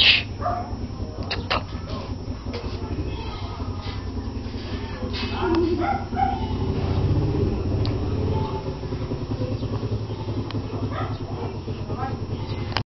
ชิม